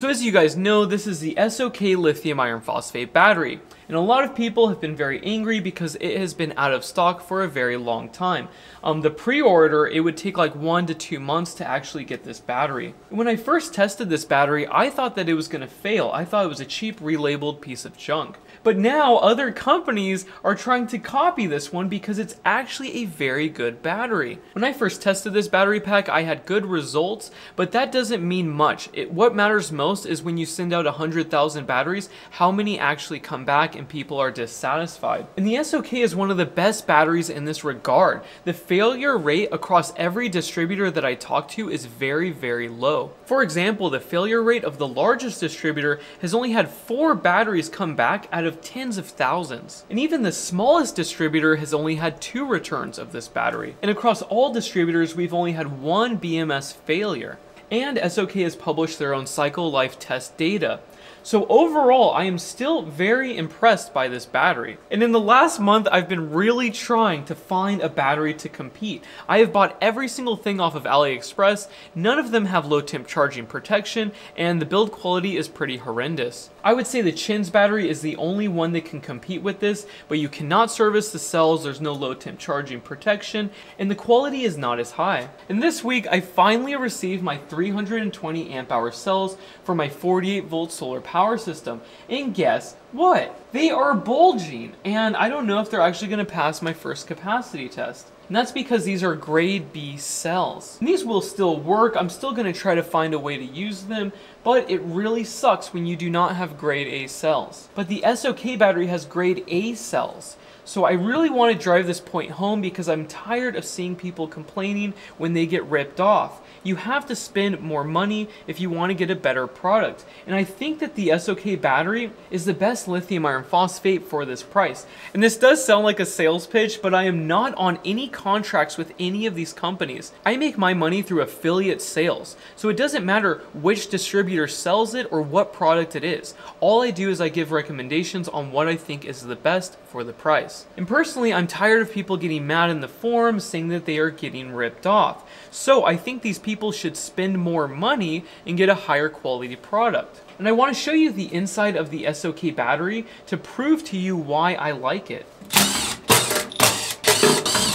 So as you guys know, this is the SOK lithium iron phosphate battery, and a lot of people have been very angry because it has been out of stock for a very long time. Um, the pre-order, it would take like one to two months to actually get this battery. When I first tested this battery, I thought that it was going to fail. I thought it was a cheap relabeled piece of junk. But now other companies are trying to copy this one because it's actually a very good battery. When I first tested this battery pack, I had good results, but that doesn't mean much. It, what matters most is when you send out 100,000 batteries, how many actually come back and people are dissatisfied. And the SOK is one of the best batteries in this regard. The failure rate across every distributor that I talk to is very, very low. For example, the failure rate of the largest distributor has only had four batteries come back out of tens of thousands. And even the smallest distributor has only had two returns of this battery. And across all distributors, we've only had one BMS failure. And SOK has published their own cycle life test data. So overall, I am still very impressed by this battery. And in the last month, I've been really trying to find a battery to compete. I have bought every single thing off of AliExpress, none of them have low temp charging protection, and the build quality is pretty horrendous. I would say the Chins battery is the only one that can compete with this, but you cannot service the cells, there's no low temp charging protection, and the quality is not as high. And this week, I finally received my 320 amp hour cells for my 48 volt solar power system. And guess what? They are bulging, and I don't know if they're actually going to pass my first capacity test. And that's because these are grade B cells. And these will still work, I'm still going to try to find a way to use them, but it really sucks when you do not have grade A cells. But the SOK battery has grade A cells. So I really want to drive this point home because I'm tired of seeing people complaining when they get ripped off. You have to spend more money if you want to get a better product. And I think that the SOK battery is the best lithium iron phosphate for this price. And this does sound like a sales pitch, but I am not on any contracts with any of these companies. I make my money through affiliate sales. So it doesn't matter which distributor sells it or what product it is. All I do is I give recommendations on what I think is the best for the price. And personally, I'm tired of people getting mad in the forums saying that they are getting ripped off. So I think these people should spend more money and get a higher quality product. And I want to show you the inside of the SOK battery to prove to you why I like it.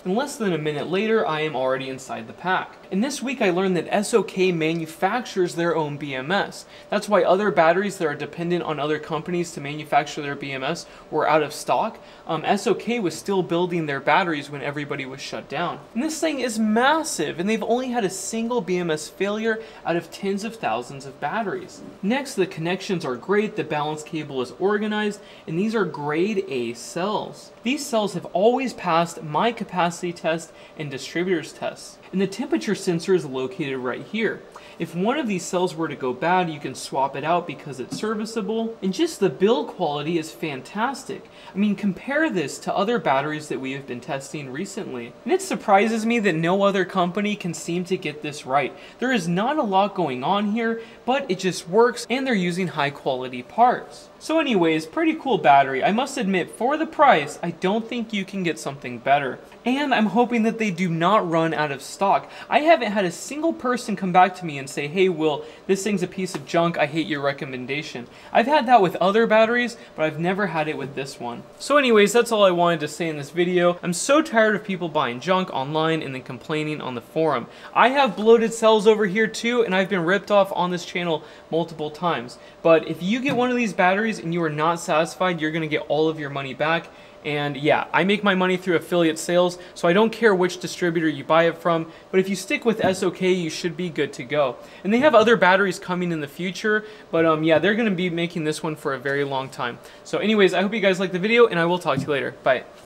And less than a minute later, I am already inside the pack. And this week I learned that SOK manufactures their own BMS. That's why other batteries that are dependent on other companies to manufacture their BMS were out of stock. Um, SOK was still building their batteries when everybody was shut down. And this thing is massive, and they've only had a single BMS failure out of tens of thousands of batteries. Next, the connections are great, the balance cable is organized, and these are grade A cells. These cells have always passed my capacity test and distributor's tests. And the temperature sensor is located right here. If one of these cells were to go bad, you can swap it out because it's serviceable. And just the build quality is fantastic. I mean, compare this to other batteries that we have been testing recently. And it surprises me that no other company can seem to get this right. There is not a lot going on here, but it just works and they're using high quality parts. So anyways, pretty cool battery. I must admit, for the price, I don't think you can get something better. And I'm hoping that they do not run out of stock. I haven't had a single person come back to me and say, hey Will, this thing's a piece of junk, I hate your recommendation. I've had that with other batteries, but I've never had it with this one. So anyways, that's all I wanted to say in this video. I'm so tired of people buying junk online and then complaining on the forum. I have bloated cells over here too, and I've been ripped off on this channel multiple times. But if you get one of these batteries and you are not satisfied, you're gonna get all of your money back and yeah, I make my money through affiliate sales, so I don't care which distributor you buy it from, but if you stick with SOK, you should be good to go. And they have other batteries coming in the future, but um, yeah, they're to be making this one for a very long time. So anyways, I hope you guys liked the video, and I will talk to you later. Bye.